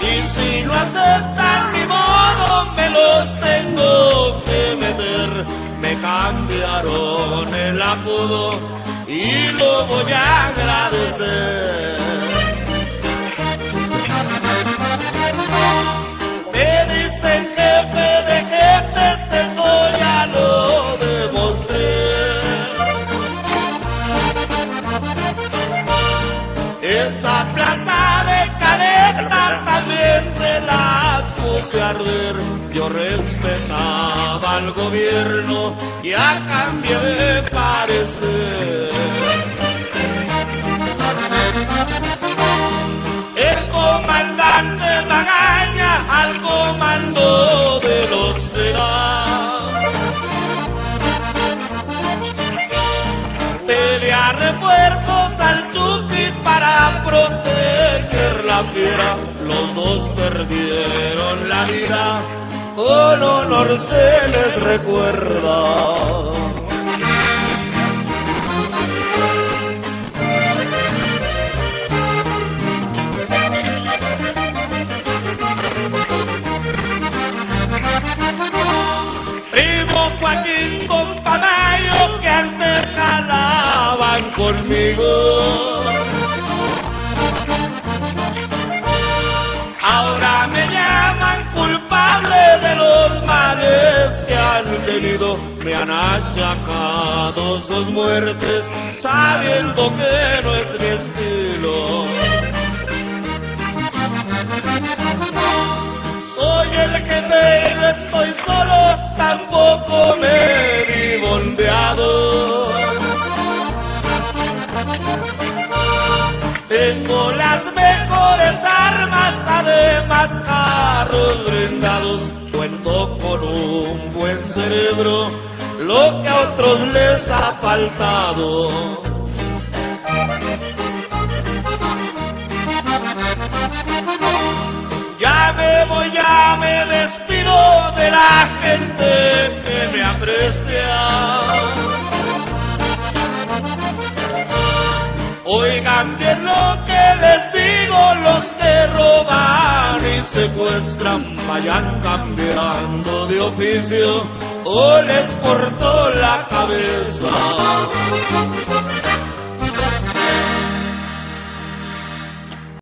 Y si no aceptan mi modo, me los tengo que meter. Me cambiaron el apodo y lo voy a agradecer. Yo respetaba al gobierno y a cambio de parecer. El comandante Magaña al comando de los. Pelea refuerzos al Tuki para proteger Los dos perdieron la vida, con honor se les recuerda. Primo Joaquín con Pamayo que antes jalaban conmigo. Me han achacado sus muertes sabiendo que no es mi estilo. Soy el jefe y no estoy solo, tampoco me vi bondeado. Tengo las mejores armas, además carros brindados. Con un buen cerebro, lo que a otros les ha faltado. Ya me voy, ya me despido de la gente que me aprecia. Oigan bien lo que les digo, los secuestran vayan cambiando de oficio o les corto la cabeza.